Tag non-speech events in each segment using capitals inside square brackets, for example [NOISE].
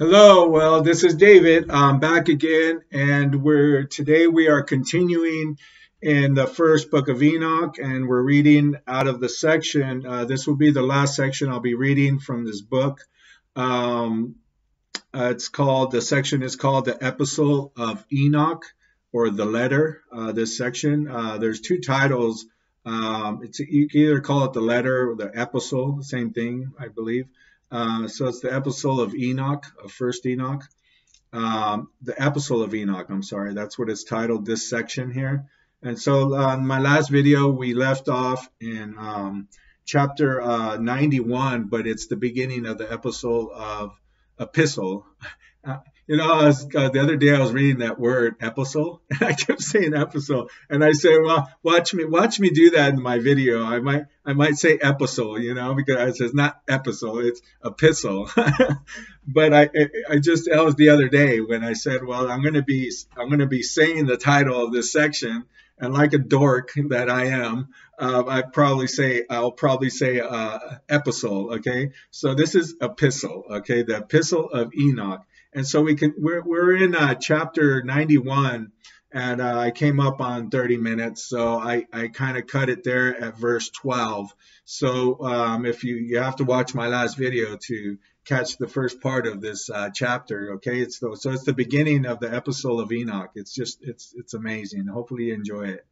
Hello, well, this is David. I'm back again, and we're today we are continuing in the first book of Enoch, and we're reading out of the section. Uh, this will be the last section I'll be reading from this book. Um, uh, it's called the section is called the Epistle of Enoch, or the letter. Uh, this section. Uh, there's two titles. Um, it's you can either call it the letter or the epistle, same thing, I believe. Uh, so it's the epistle of Enoch, of First Enoch. Um, the epistle of Enoch, I'm sorry, that's what it's titled, this section here. And so uh, my last video, we left off in um, chapter uh, 91, but it's the beginning of the epistle of epistle. [LAUGHS] You know, was, uh, the other day I was reading that word epistle, [LAUGHS] and I kept saying epistle, and I said, "Well, watch me, watch me do that in my video. I might, I might say epistle, you know, because it's not epistle, it's epistle." [LAUGHS] but I, I just that was the other day when I said, "Well, I'm going to be, I'm going to be saying the title of this section." And like a dork that I am, uh, I probably say I'll probably say uh, epistle. Okay, so this is epistle. Okay, the epistle of Enoch. And so we can we're we're in uh, chapter 91, and uh, I came up on 30 minutes, so I I kind of cut it there at verse 12. So um, if you you have to watch my last video to catch the first part of this uh, chapter, okay? It's the, so it's the beginning of the epistle of Enoch. It's just it's it's amazing. Hopefully you enjoy it.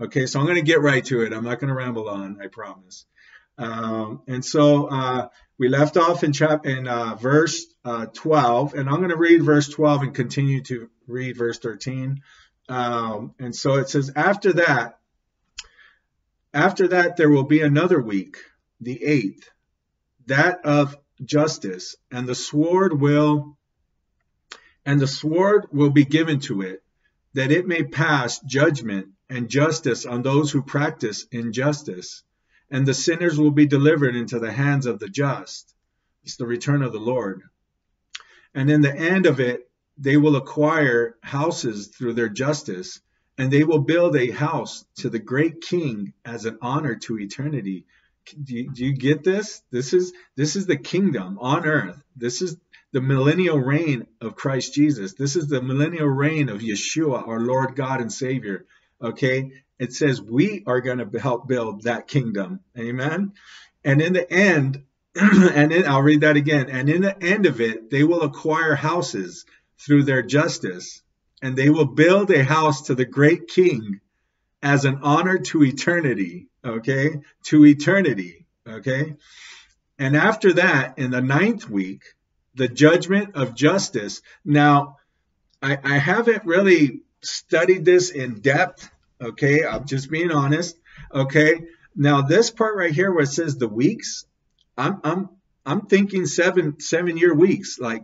Okay, so I'm going to get right to it. I'm not going to ramble on, I promise. Um, and so uh, we left off in chap in uh, verse uh, 12, and I'm going to read verse 12 and continue to read verse 13. Um, and so it says, after that, after that there will be another week, the eighth, that of justice, and the sword will, and the sword will be given to it, that it may pass judgment and justice on those who practice injustice and the sinners will be delivered into the hands of the just. It's the return of the Lord. And in the end of it, they will acquire houses through their justice, and they will build a house to the great king as an honor to eternity. Do you, do you get this? This is this is the kingdom on earth. This is the millennial reign of Christ Jesus. This is the millennial reign of Yeshua, our Lord God and Savior. Okay, it says we are going to help build that kingdom. Amen. And in the end, [CLEARS THROAT] and I'll read that again. And in the end of it, they will acquire houses through their justice, and they will build a house to the great king as an honor to eternity. Okay, to eternity. Okay. And after that, in the ninth week, the judgment of justice. Now, I, I haven't really studied this in depth Okay, I'm just being honest. Okay, now this part right here where it says the weeks, I'm I'm I'm thinking seven seven year weeks, like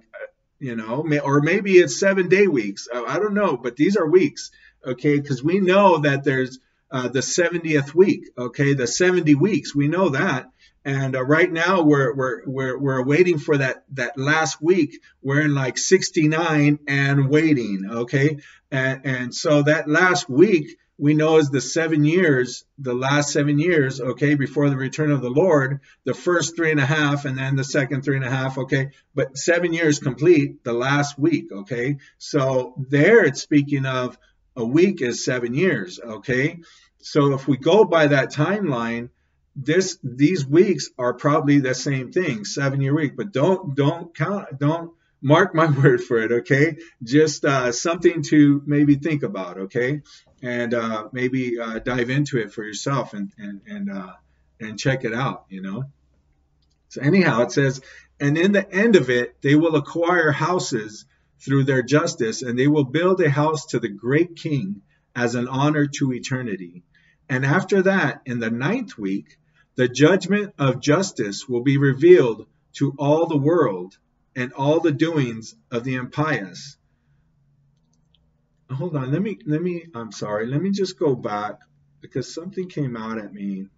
you know, or maybe it's seven day weeks. I don't know, but these are weeks. Okay, because we know that there's uh, the 70th week. Okay, the 70 weeks. We know that. And uh, right now we're, we're we're we're waiting for that that last week. We're in like 69 and waiting. Okay, and and so that last week we know is the seven years, the last seven years, okay, before the return of the Lord, the first three and a half, and then the second three and a half, okay, but seven years complete the last week, okay. So there it's speaking of a week is seven years, okay. So if we go by that timeline, this these weeks are probably the same thing, seven year week, but don't don't count don't mark my [LAUGHS] word for it, okay? Just uh, something to maybe think about, okay? and uh, maybe uh, dive into it for yourself and and and uh, and check it out. You know. So anyhow, it says, and in the end of it, they will acquire houses through their justice, and they will build a house to the great King as an honor to eternity. And after that, in the ninth week, the judgment of justice will be revealed to all the world and all the doings of the impious. Hold on. Let me let me i'm sorry. Let me just go back because something came out at me.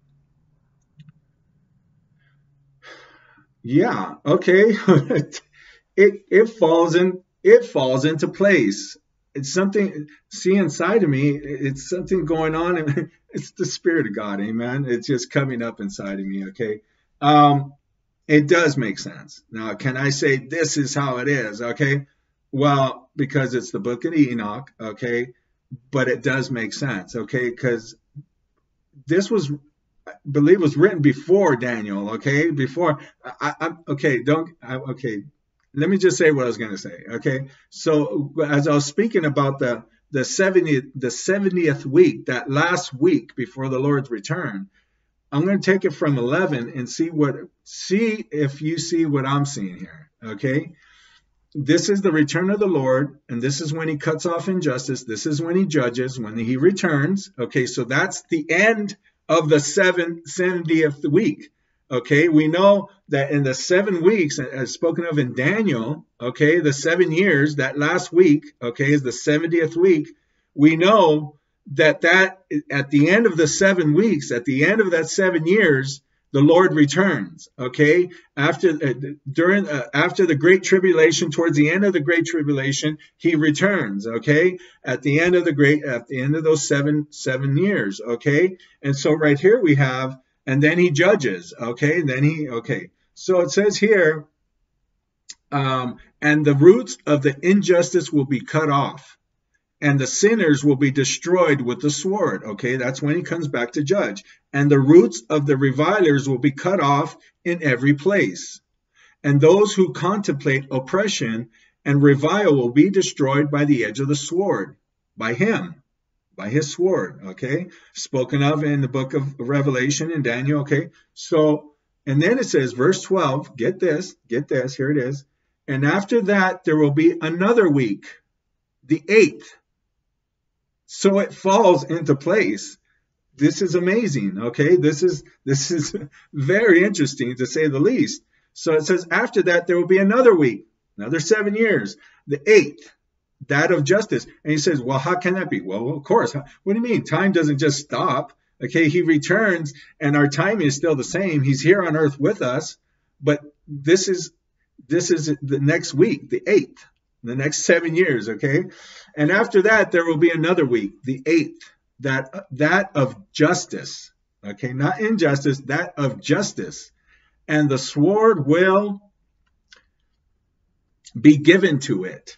Yeah. Okay. [LAUGHS] It it falls in it falls into place. It's something see inside of me it's something going on it's the spirit of god amen it's just coming up inside of me okay um it does make sense. Now, can I say this is how it is? Okay. Well, because it's the book of Enoch, okay, but it does make sense, okay, because this was, I believe, was written before Daniel, okay, before. I, I okay, don't, I, okay, let me just say what I was going to say, okay. So as I was speaking about the the 70th the 70th week, that last week before the Lord's return, I'm going to take it from 11 and see what see if you see what I'm seeing here, okay? This is the return of the Lord, and this is when he cuts off injustice. This is when he judges, when he returns. Okay, so that's the end of the seven, 70th week. Okay, we know that in the seven weeks, as spoken of in Daniel, okay, the seven years, that last week, okay, is the 70th week. We know that that at the end of the seven weeks, at the end of that seven years, the Lord returns. Okay, after uh, during uh, after the great tribulation, towards the end of the great tribulation, He returns. Okay, at the end of the great at the end of those seven seven years. Okay, and so right here we have, and then He judges. Okay, and then He okay. So it says here, um, and the roots of the injustice will be cut off and the sinners will be destroyed with the sword. Okay, that's when he comes back to judge. And the roots of the revilers will be cut off in every place. And those who contemplate oppression and revile will be destroyed by the edge of the sword, by him, by his sword. Okay, spoken of in the book of Revelation and Daniel. Okay, so, and then it says, verse 12, get this, get this, here it is. And after that, there will be another week, the eighth so it falls into place this is amazing okay this is this is [LAUGHS] very interesting to say the least so it says after that there will be another week another seven years the eighth that of justice. And he says well how can that be? Well of course. What do you mean? Time doesn't just stop. Okay he returns and our time is still the same. He's here on earth with us but this is this is the next week the eighth the next seven years okay? And after that, there will be another week, the eighth, that that of justice. Okay, not injustice, that of justice. And the sword will be given to it,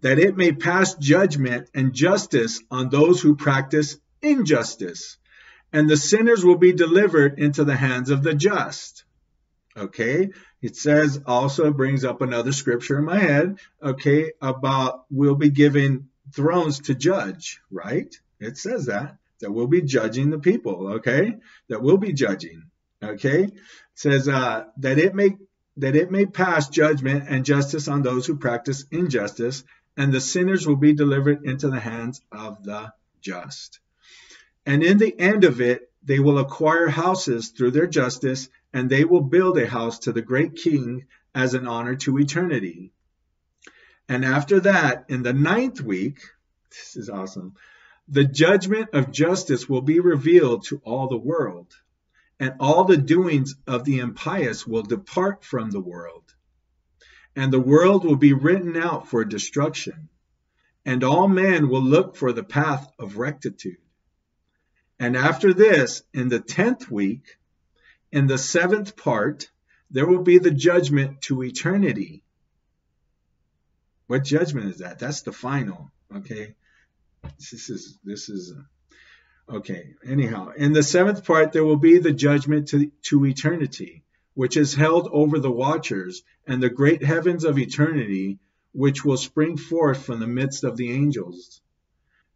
that it may pass judgment and justice on those who practice injustice. And the sinners will be delivered into the hands of the just. Okay, it says also brings up another scripture in my head, okay, about we'll be given thrones to judge, right? It says that, that we'll be judging the people, okay? That we'll be judging, okay? It says uh, that it may that it may pass judgment and justice on those who practice injustice, and the sinners will be delivered into the hands of the just. And in the end of it, they will acquire houses through their justice, and they will build a house to the great king as an honor to eternity. And after that, in the ninth week, this is awesome, the judgment of justice will be revealed to all the world, and all the doings of the impious will depart from the world. And the world will be written out for destruction, and all men will look for the path of rectitude. And after this, in the tenth week, in the seventh part, there will be the judgment to eternity. What judgment is that? That's the final. Okay. This is this is okay. Anyhow, in the seventh part, there will be the judgment to, to eternity, which is held over the watchers and the great heavens of eternity, which will spring forth from the midst of the angels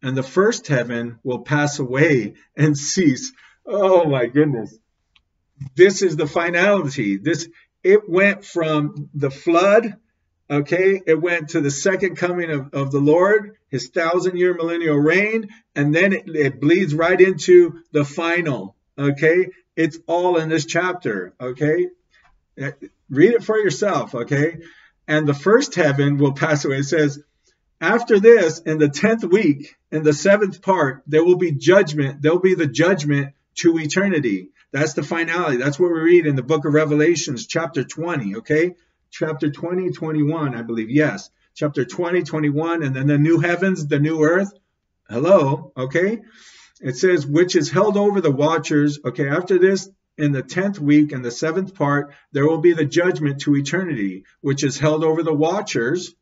and the first heaven will pass away and cease. Oh my goodness. This is the finality. This it went from the flood, okay, it went to the second coming of, of the Lord, his thousand year millennial reign, and then it, it bleeds right into the final. Okay, it's all in this chapter. Okay, read it for yourself. Okay, and the first heaven will pass away. It says, after this, in the tenth week, in the seventh part, there will be judgment. There'll be the judgment to eternity. That's the finality. That's what we read in the book of Revelations, chapter 20, okay? Chapter 20, 21, I believe. Yes. Chapter 20, 21, and then the new heavens, the new earth. Hello, okay? It says, which is held over the watchers. Okay, after this, in the tenth week and the seventh part, there will be the judgment to eternity, which is held over the watchers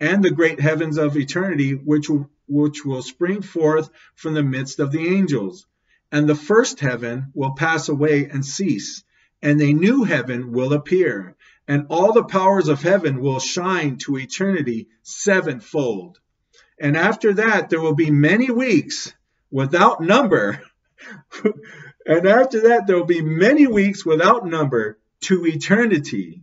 and the great heavens of eternity, which which will spring forth from the midst of the angels. And the first heaven will pass away and cease, and a new heaven will appear, and all the powers of heaven will shine to eternity sevenfold. And after that, there will be many weeks without number. and after that, there will be many weeks without number to eternity.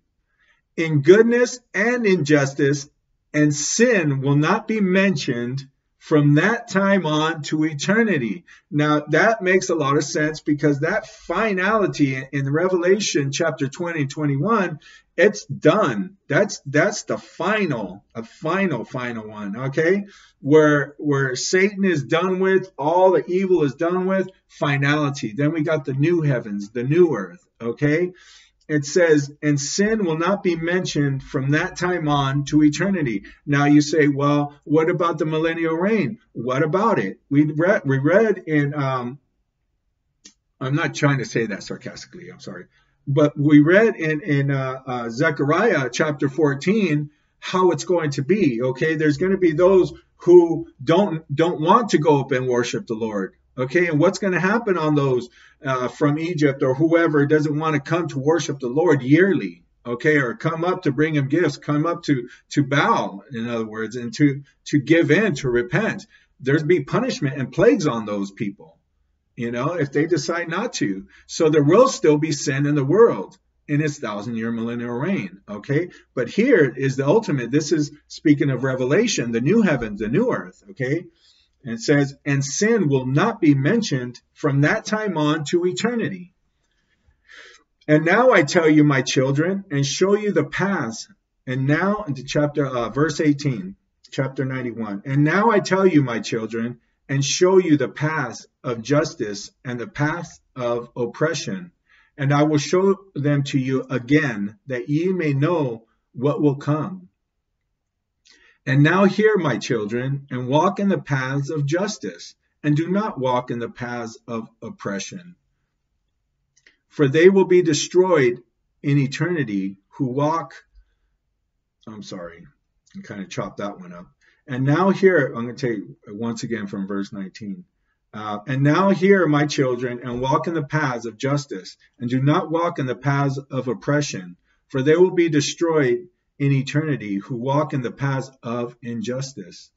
In goodness and in justice, and sin will not be mentioned from that time on to eternity. Now, that makes a lot of sense because that finality in Revelation chapter 20 and 21, it's done. That's that's the final, a final, final one, okay? Where where Satan is done with, all the evil is done with, finality. Then we got the new heavens, the new earth, okay? it says, and sin will not be mentioned from that time on to eternity. Now you say, well, what about the millennial reign? What about it? We read, we read in, um, I'm not trying to say that sarcastically, I'm sorry, but we read in, in uh, uh, Zechariah chapter 14 how it's going to be. Okay, there's going to be those who don't don't want to go up and worship the Lord. Okay, and what's going to happen on those uh, from Egypt or whoever doesn't want to come to worship the Lord yearly? Okay, or come up to bring him gifts, come up to to bow, in other words, and to to give in, to repent. There's be punishment and plagues on those people, you know, if they decide not to. So there will still be sin in the world in its thousand year millennial reign. Okay, but here is the ultimate. This is speaking of Revelation, the new heavens, the new earth. Okay, and it says, and sin will not be mentioned from that time on to eternity. And now I tell you, my children, and show you the paths. And now into chapter, uh, verse 18, chapter 91. And now I tell you, my children, and show you the paths of justice and the paths of oppression. And I will show them to you again, that ye may know what will come. And now hear, my children, and walk in the paths of justice, and do not walk in the paths of oppression. For they will be destroyed in eternity who walk. I'm sorry, I kind of chopped that one up. And now here, I'm going to take once again from verse 19. Uh, and now hear, my children, and walk in the paths of justice, and do not walk in the paths of oppression, for they will be destroyed in eternity who walk in the paths of injustice.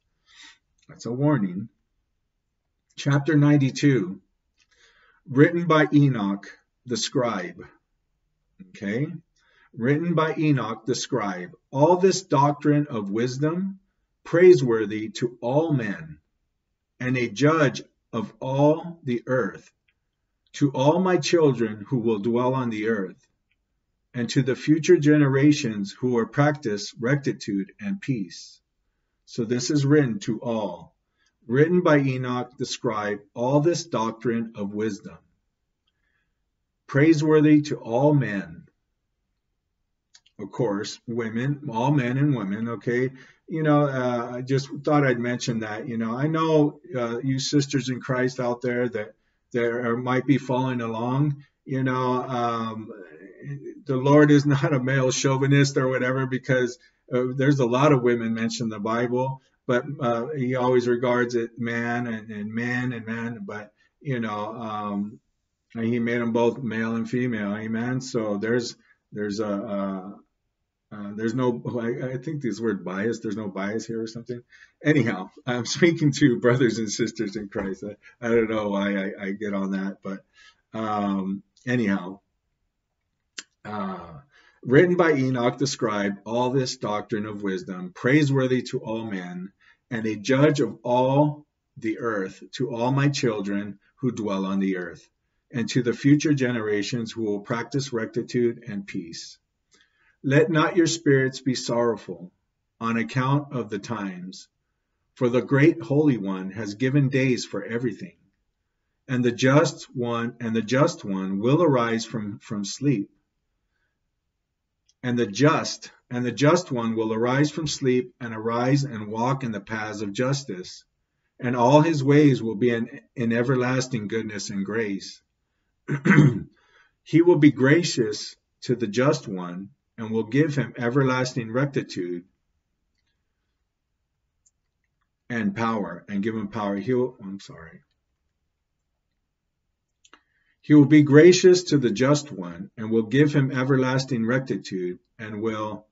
That's a warning. Chapter 92, written by Enoch the scribe. Okay? Written by Enoch the scribe. All this doctrine of wisdom, praiseworthy to all men, and a judge of all the earth, to all my children who will dwell on the earth and to the future generations who will practice rectitude and peace. So this is written to all, written by Enoch the scribe, all this doctrine of wisdom, praiseworthy to all men. Of course, women, all men and women, okay? You know, uh, I just thought I'd mention that. You know, I know uh, you sisters in Christ out there that there might be following along. You know, um, the Lord is [LAUGHS] not a male chauvinist or whatever, because uh, there's a lot of women mentioned in the Bible, but uh, he always regards it man and, and man and man. But you know, um, he made them both male and female. Amen. So there's there's a uh, uh, there's no I, I, think this word bias there's no bias here or something anyhow i'm [LAUGHS] speaking to brothers and sisters in christ i, I don't know why I, I, get on that but um, anyhow uh, written by Enoch the scribe, all this doctrine of wisdom, praiseworthy to all men, and a judge of all the earth, to all my children who dwell on the earth, and to the future generations who will practice rectitude and peace. Let not your spirits be sorrowful on account of the times, for the great Holy One has given days for everything. And the just one and the just one will arise from, from sleep and the just and the just one will arise from sleep and arise and walk in the paths of justice and all his ways will be in, in everlasting goodness and grace [CLEARS THROAT] He will be gracious to the just one and will give him everlasting rectitude and power and give him power. He'll, I'm sorry. He will be gracious to the just one and will give him everlasting rectitude and will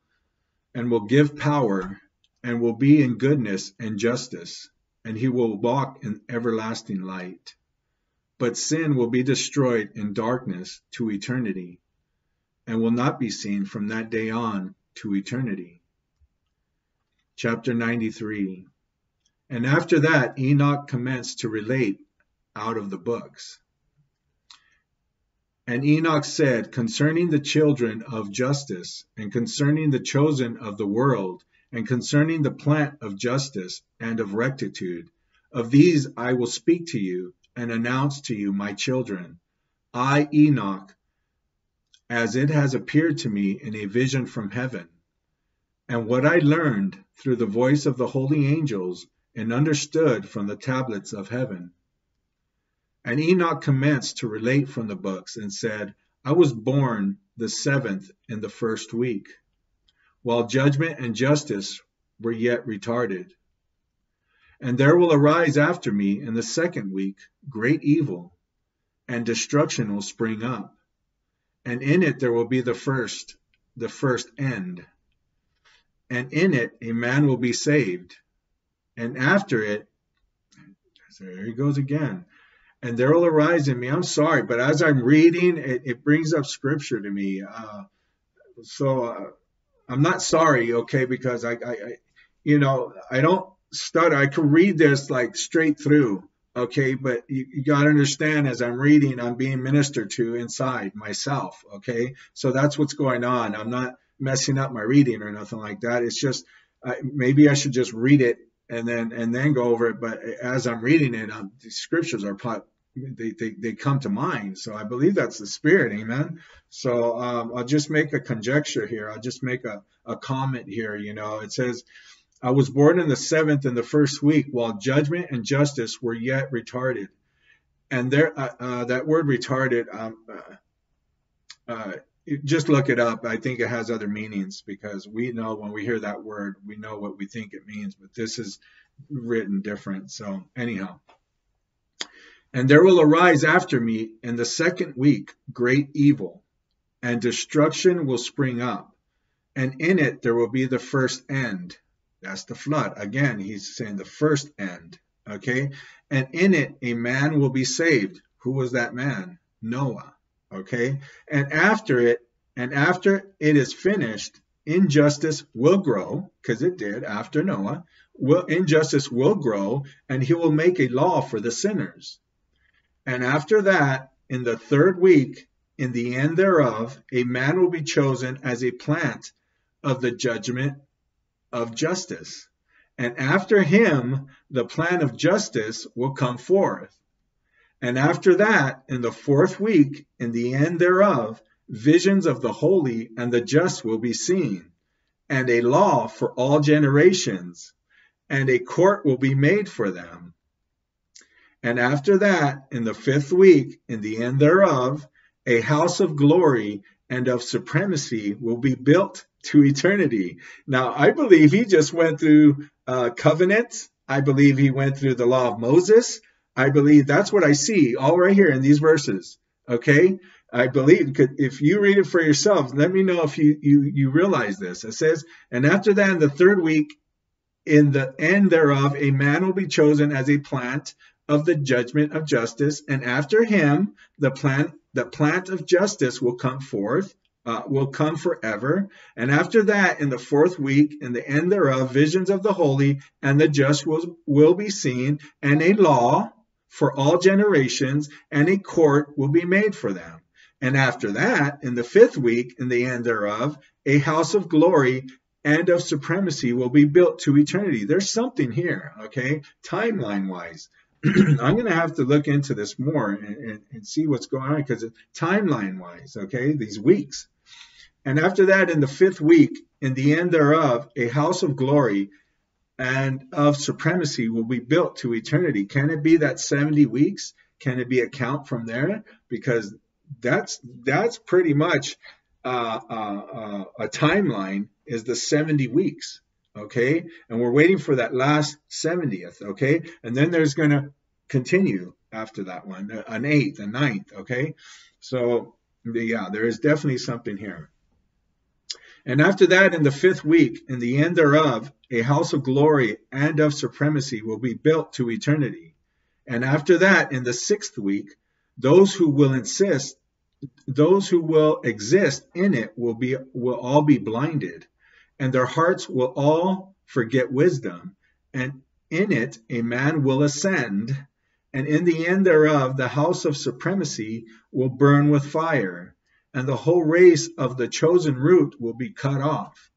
and will give power and will be in goodness and justice and he will walk in everlasting light. But sin will be destroyed in darkness to eternity and will not be seen from that day on to eternity. Chapter 93 And after that, Enoch commenced to relate out of the books. And Enoch said, Concerning the children of justice, and concerning the chosen of the world, and concerning the plant of justice and of rectitude, of these I will speak to you, and announce to you, my children. I, Enoch, as it has appeared to me in a vision from heaven, and what I learned through the voice of the holy angels, and understood from the tablets of heaven. And Enoch commenced to relate from the books and said, I was born the seventh in the first week, while judgment and justice were yet retarded. And there will arise after me in the second week great evil, and destruction will spring up. And in it there will be the first, the first end. And in it a man will be saved. And after it, there he goes again and there will arise in me. I'm sorry, but as I'm reading, it, it brings up scripture to me. Uh, so uh, I'm not sorry, okay, because I, I, I, you know, I don't stutter. I can read this like straight through, okay, but you, you got to understand as I'm reading, I'm being ministered to inside myself, okay. So that's what's going on. I'm not messing up my reading or nothing like that. It's just maybe I should just read it and then and then go over it. But as I'm reading it, um, the scriptures are they, they, they come to mind. So I believe that's the spirit, amen. So um, I'll just make a conjecture here. I'll just make a, a comment here. You know, it says, I was born in the seventh in the first week, while judgment and justice were yet retarded. And there, uh, uh, that word retarded, um, uh, uh just look it up. I think it has other meanings because we know when we hear that word, we know what we think it means, but this is written different. So anyhow, and there will arise after me in the second week great evil, and destruction will spring up, and in it there will be the first end. That's the flood. Again, he's saying the first end. Okay? And in it a man will be saved. Who was that man? Noah. Okay? And after it, and after it is finished, injustice will grow, because it did after Noah. Will, injustice will grow, and he will make a law for the sinners and after that, in the third week, in the end thereof, a man will be chosen as a plant of the judgment of justice. And after him, the plan of justice will come forth. And after that, in the fourth week, in the end thereof, visions of the holy and the just will be seen, and a law for all generations, and a court will be made for them. And after that, in the fifth week, in the end thereof, a house of glory and of supremacy will be built to eternity. Now, I believe he just went through uh, covenants. I believe he went through the law of Moses. I believe that's what I see all right here in these verses. Okay. I believe if you read it for yourselves, let me know if you, you, you realize this. It says, and after that, in the third week, in the end thereof, a man will be chosen as a plant of the judgment of justice, and after him the plant the plant of justice will come forth, uh, will come forever. And after that, in the fourth week, in the end thereof, visions of the holy and the just will, will be seen, and a law for all generations, and a court will be made for them. And after that, in the fifth week, in the end thereof, a house of glory and of supremacy will be built to eternity. There's something here, okay, timeline wise. [CLEARS THROAT] I'm going to have to look into this more and, and, and see what's going on because timeline wise, okay, these weeks. And after that, in the fifth week, in the end thereof, a house of glory and of supremacy will be built to eternity. Can it be that 70 weeks? Can it be a count from there? Because that's that's pretty much uh, uh, uh, a timeline is the 70 weeks okay? And we're waiting for that last 70th okay? And then there's going to continue after that one an eighth a ninth okay? So yeah there is definitely something here. And after that in the fifth week in the end thereof a house of glory and of supremacy will be built to eternity. And after that in the sixth week those who will insist those who will exist in it will be will all be blinded and their hearts will all forget wisdom and in it a man will ascend and in the end thereof the house of supremacy will burn with fire and the whole race of the chosen root will be cut off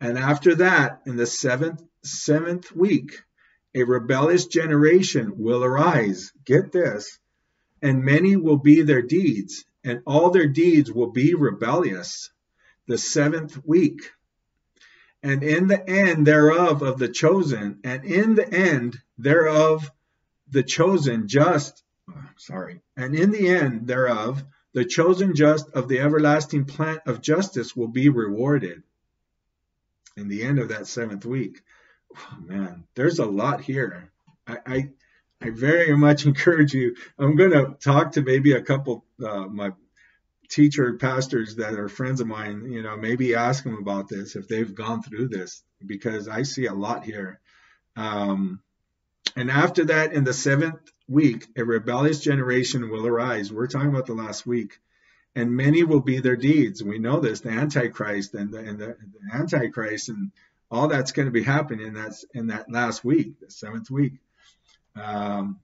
and after that in the seventh seventh week a rebellious generation will arise get this and many will be their deeds, and all their deeds will be rebellious. The seventh week. And in the end thereof of the chosen, and in the end thereof the chosen just, sorry, and in the end thereof the chosen just of the everlasting plant of justice will be rewarded. In the end of that seventh week. Oh, man, there's a lot here. I, I I very much [LAUGHS] encourage you. I'm going to talk to maybe a couple uh, my teacher pastors that are friends of mine. You know, maybe ask them about this if they've gone through this because I see a lot here. Um, and after that, in the seventh week, a rebellious generation will arise. We're talking about the last week, and many will be their deeds. We know this, the Antichrist and the, and the, the Antichrist, and all that's going to be happening in that in that last week, the seventh week um,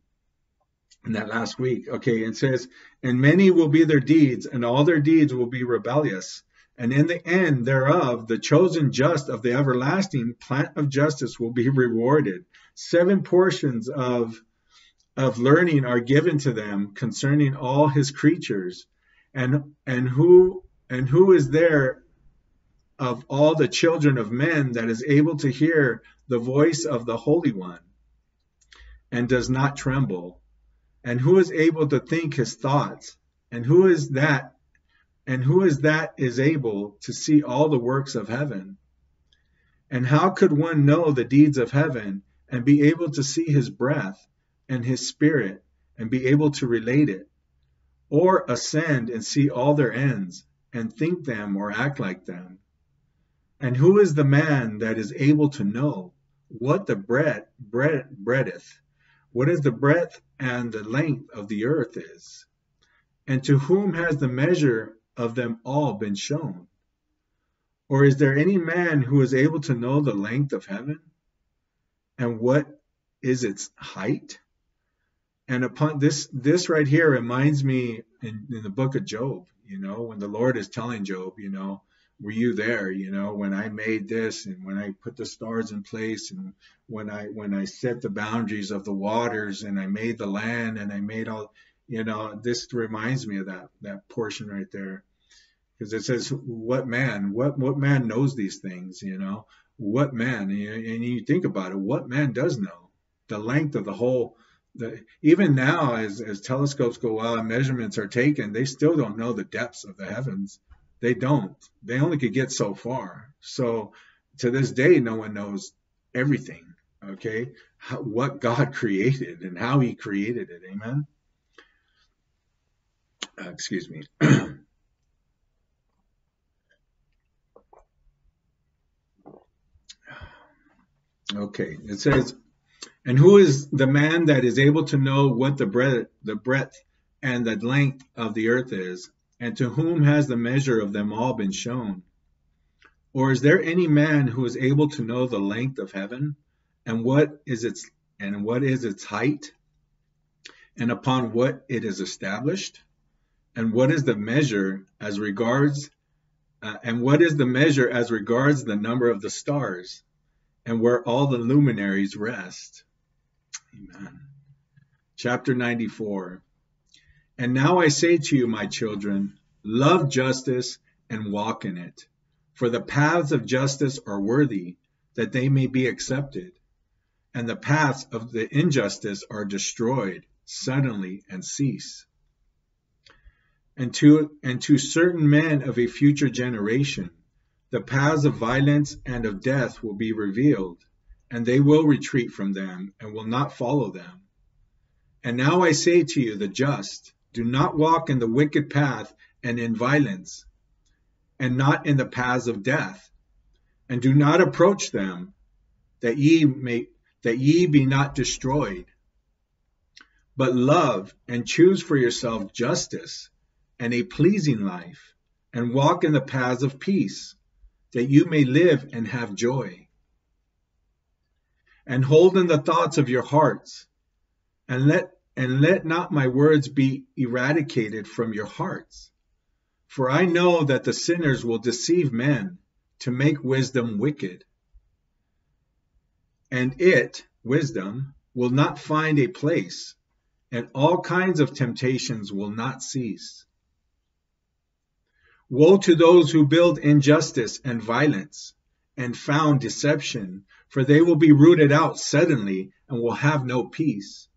in that last week. Okay, it says, and many will be their deeds, and all their deeds will be rebellious. And in the end thereof, the chosen just of the everlasting plant of justice will be rewarded. Seven portions of, of learning are given to them concerning all his creatures. And, and who, and who is there of all the children of men that is able to hear the voice of the Holy One? and does not tremble? And who is able to think his thoughts? And who is that? And who is that is able to see all the works of heaven? And how could one know the deeds of heaven and be able to see his breath and his spirit and be able to relate it? Or ascend and see all their ends and think them or act like them? And who is the man that is able to know what the bread, bread breadeth what is the breadth and the length of the earth is? And to whom has the measure of them all been shown? Or is there any man who is able to know the length of heaven? And what is its height? And upon this, this right here reminds me in, in the book of Job, you know, when the Lord is telling Job, you know, were you there you know when i made this and when i put the stars in place and when i when i set the boundaries of the waters and i made the land and i made all you know this reminds me of that that portion right there. Because it says what man what what man knows these things you know? What man and you think about it what man does know? The length of the whole the, even now as, as telescopes go out and measurements are taken they still don't know the depths of the heavens they don't. They only could get so far. So to this day, no one knows everything. Okay, how, what God [LAUGHS] created and how He created it. Amen. Uh, excuse me. [CLEARS THROAT] okay, it says, and who is the man that is able to know what the breadth, the breadth and the length of the earth is, and to whom has the measure of them all been shown? Or is there any man who is able to know the length of heaven, and what is its and what is its height, and upon what it is established, and what is the measure as regards uh, and what is the measure as regards the number of the stars, and where all the luminaries rest? Amen. Chapter 94 and now I say to you, my children, love justice and walk in it. For the paths of justice are worthy, that they may be accepted. And the paths of the injustice are destroyed suddenly and cease. and to, and to certain men of a future generation, the paths of violence and of death will be revealed, and they will retreat from them and will not follow them. And now I say to you, the just, do not walk in the wicked path and in violence, and not in the paths of death, and do not approach them, that ye may that ye be not destroyed. But love and choose for yourself justice and a pleasing life, and walk in the paths of peace, that you may live and have joy. And hold in the thoughts of your hearts, and let and let not my words be eradicated from your hearts. For I know that the sinners will deceive men to make wisdom wicked. And it, wisdom, will not find a place, and all kinds of temptations will not cease. Woe to those who build injustice and violence and found deception, for they will be rooted out suddenly and will have no peace.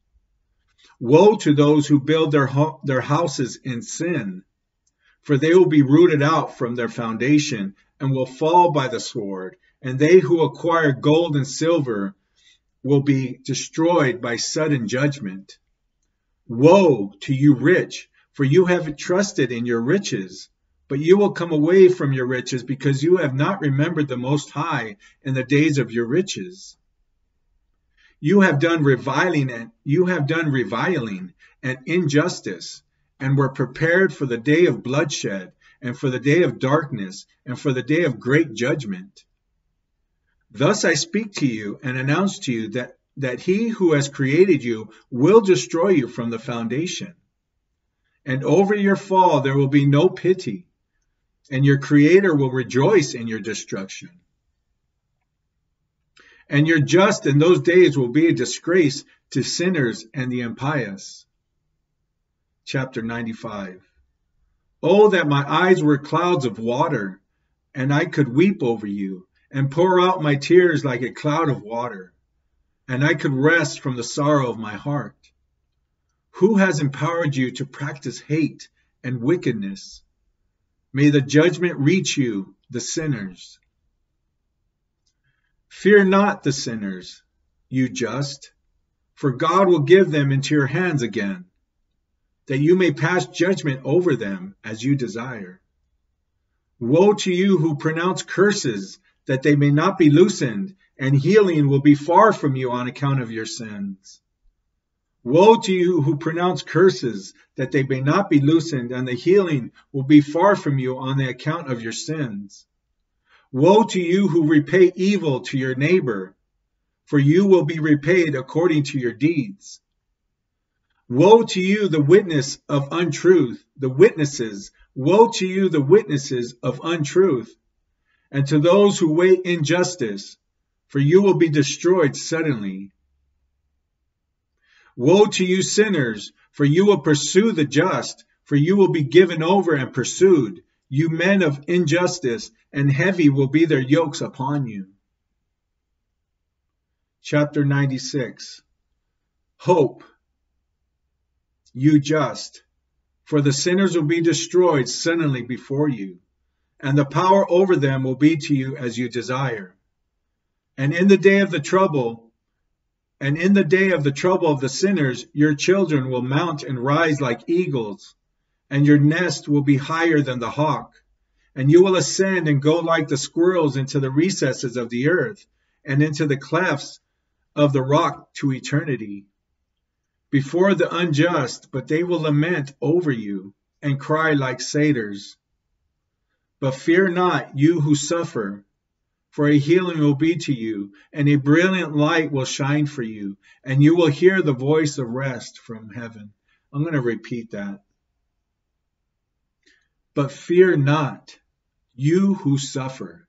Woe to those who build their, ho- their houses in sin, for they will be rooted out from their foundation and will fall by the sword, and they who acquire gold and silver will be destroyed by sudden judgment. Woe to you rich, for you have trusted in your riches, but you will come away from your riches because you have not remembered the Most High in the days of your riches. You have done reviling and you have done reviling and injustice, and were prepared for the day of bloodshed, and for the day of darkness, and for the day of great judgment. Thus I speak to you and announce to you that, that he who has created you will destroy you from the foundation. And over your fall there will be no pity, and your creator will rejoice in your destruction. And your just in those days will be a disgrace to sinners and the impious. Chapter 95. Oh, that my eyes were clouds of water, and I could weep over you, and pour out my tears like a cloud of water, and I could rest from the sorrow of my heart. Who has empowered you to practice hate and wickedness? May the judgment reach you, the sinners. Fear not the sinners, you just, for God will give them into your hands again, that you may pass judgment over them as you desire. Woe to you who pronounce curses, that they may not be loosened, and healing will be far from you on account of your sins. Woe to you who pronounce curses, that they may not be loosened, and the healing will be far from you on the account of your sins. Woe to you who repay evil to your neighbor, for you will be repaid according to your deeds. Woe to you, the witness of untruth, the witnesses. Woe to you, the witnesses of untruth, and to those who wait injustice, for you will be destroyed suddenly. Woe to you, sinners, for you will pursue the just, for you will be given over and pursued you men of injustice, and heavy will be their yokes upon you. Chapter 96 Hope, you just, for the sinners will be destroyed suddenly before you, and the power over them will be to you as you desire. And in the day of the trouble, and in the day of the trouble of the sinners, your children will mount and rise like eagles and your nest will be higher than the hawk. And you will ascend and go like the squirrels into the recesses of the earth and into the clefts of the rock to eternity. Before the unjust, but they will lament over you and cry like satyrs. But fear not, you who suffer, for a healing will be to you, and a brilliant light will shine for you, and you will hear the voice of rest from heaven. I'm going to repeat that. But fear not, you who suffer,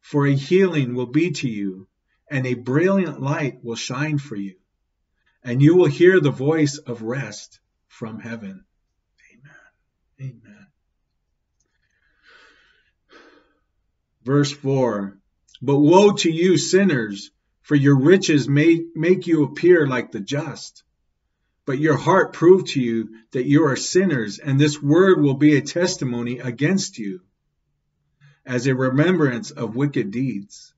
for a healing will be to you, and a brilliant light will shine for you, and you will hear the voice of rest from heaven. Amen. Amen. Verse 4 But woe to you, sinners, for your riches may make you appear like the just. But your heart prove to you that you are sinners, and this word will be a testimony against you as a remembrance of wicked deeds.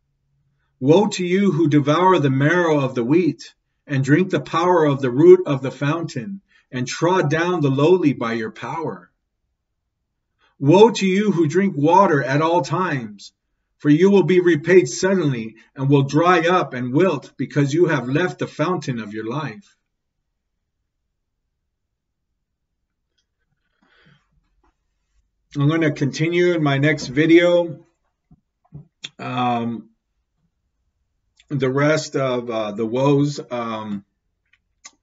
Woe to you who devour the marrow of the wheat and drink the power of the root of the fountain and trod down the lowly by your power. Woe to you who drink water at all times, for you will be repaid suddenly and will dry up and wilt because you have left the fountain of your life. I'm going to continue in my next video. Um, the rest of uh, the woes, um,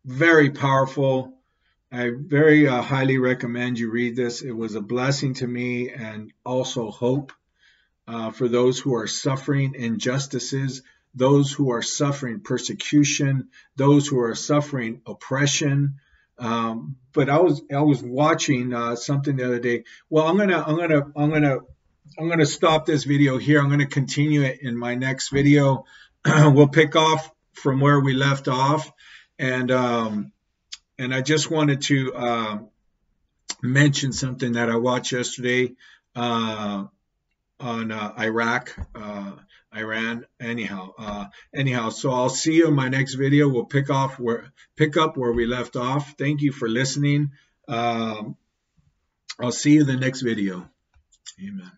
very powerful. I very uh, highly recommend you read this. It was a blessing to me and also hope uh, for those who are suffering injustices, those who are suffering persecution, those who are suffering oppression. Um, but I was I was watching uh, something the other day. Well, I'm gonna I'm gonna I'm gonna I'm gonna stop this video here. I'm gonna continue it in my next video. [CLEARS THROAT] we'll pick off from where we left off, and um, and I just wanted to uh, mention something that I watched yesterday uh, on uh, Iraq, uh, Iran. Anyhow, uh, anyhow, so I'll see you in my next video. We'll pick off where pick up where we left off. Thank you for listening. Um, I'll see you in the next video. Amen.